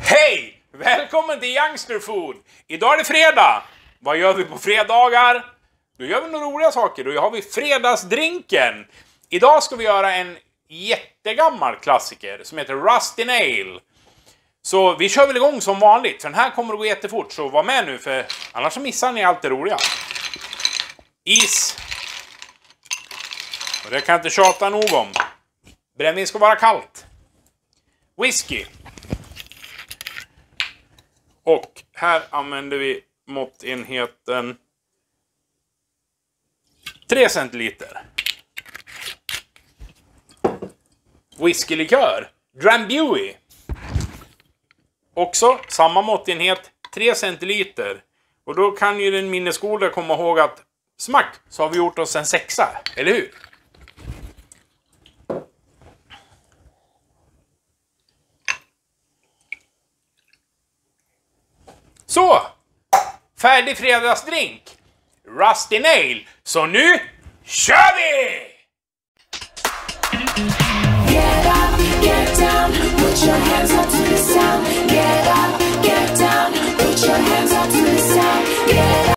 Hej! Välkommen till Youngster Food! Idag är det fredag. Vad gör vi på fredagar? Då gör vi några roliga saker. Då har vi fredagsdrinken. Idag ska vi göra en jättegammal klassiker som heter Rusty Nail. Så vi kör väl igång som vanligt, för den här kommer att gå jättefort, så var med nu för annars missar ni allt det roliga. Is. Och det kan jag inte tjata nog om. Brännvin ska vara kallt. Whisky. Och här använder vi måttenheten 3 centiliter. Whiskylikör. Drambuie. Också samma måttenhet, 3 centiliter. Och då kan ju den minnesgoda komma ihåg att smack så har vi gjort oss en sexa, eller hur? Så! Färdig fredagsdrink! Rusty Nail! Så nu kör vi! Get up, get down, put your hands up to the sound Get up,